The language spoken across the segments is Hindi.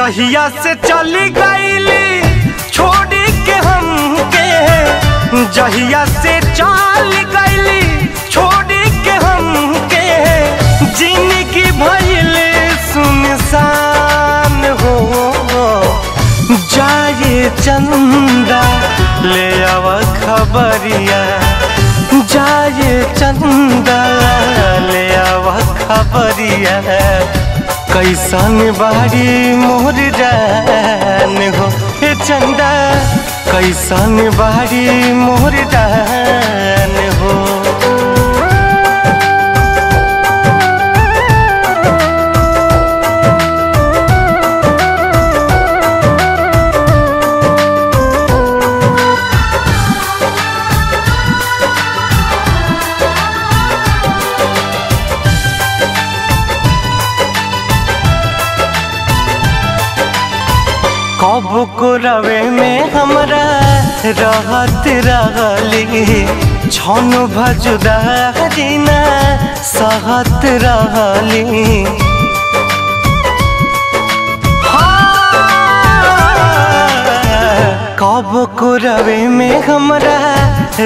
जहिया से चली गईली, छोड़ के हमके जहिया से चल गईली, छोड़ के हमके ज़िंदगी भइल सुनसान हो। जाए चंदा, ले आव खबरिया। जाए चंदा, ले आव खबरिया। कैसन बारी मोर जान हो हे चंदा। कैसन बारी मोर जान हो। कब को रवे में हमरा रहत रहली। छन भजुदा जीना सहत रहली। कब को रवे में हमरा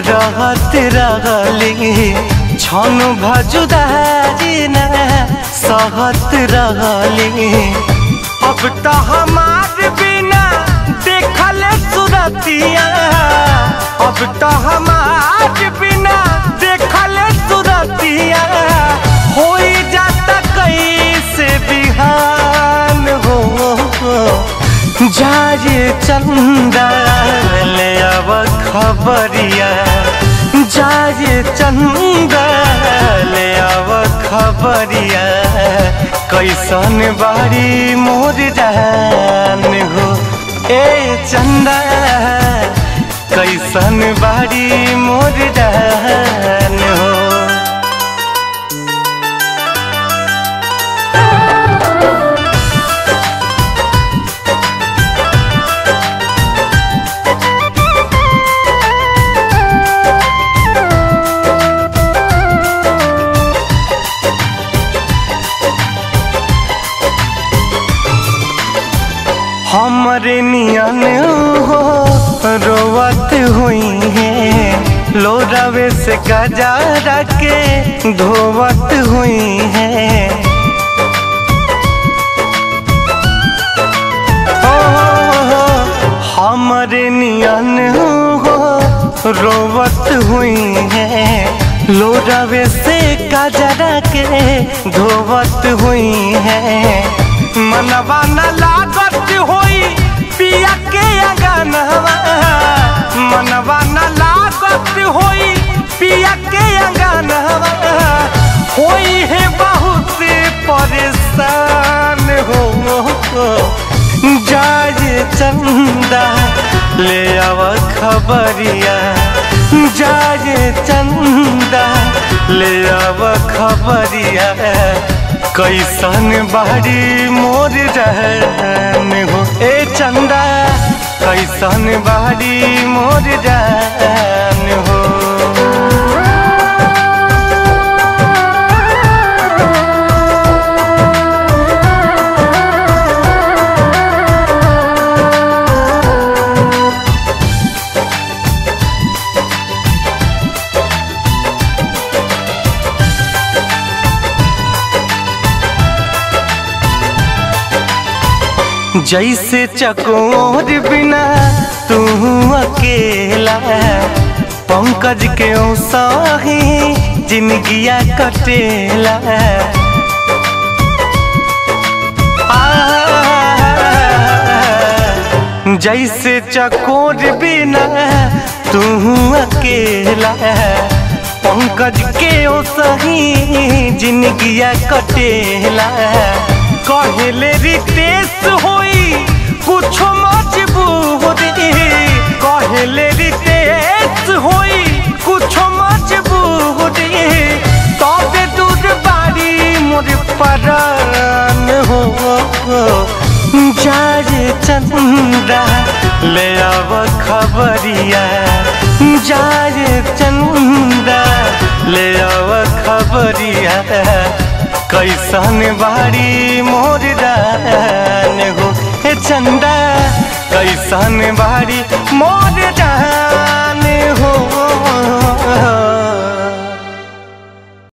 रहत रहली। छन भजुदा जीना सहत रहली। अब तो हमार अब तो हमार बिना देखल सुरतिया। हो जाता कैसे बिहान हो? जाए चंदा ले अब खबरिया। जाए चंदा ले अब खबरिया। कैसन बारी मोर जान हो? ए चंदा कैसन बारी मोर जान हो। हमरे नियन से गजारा के धोवत हुई है। हमरे नियन हो रोवत हुई है। लोरावे से गजरा के धोवत हुई है। मनवा न लागत हुई, पिया के अंगनवा। मनवा न लागत होई पिया के अंगनवा होई है बहुत परेशान हो। जाए चंदा, ले आव खबरिया। जाए चंदा, ले आव खबरिया। कैसन बाड़ी मोर रहन हो, ए चंदा। कैसन बाड़ी मोर रहन हो। जैसे चकोर बिना तू अकेला पंकज के साही जिंदगिया कटेला जैसे चकोर बिना तू अकेला पंकज के सही जिंदगिया कटेला कहले रितेश होई खबरिया जाए चंदा ले आव खबरिया। कैसन बाड़ी मोर दान हो चंदा कैसन बारी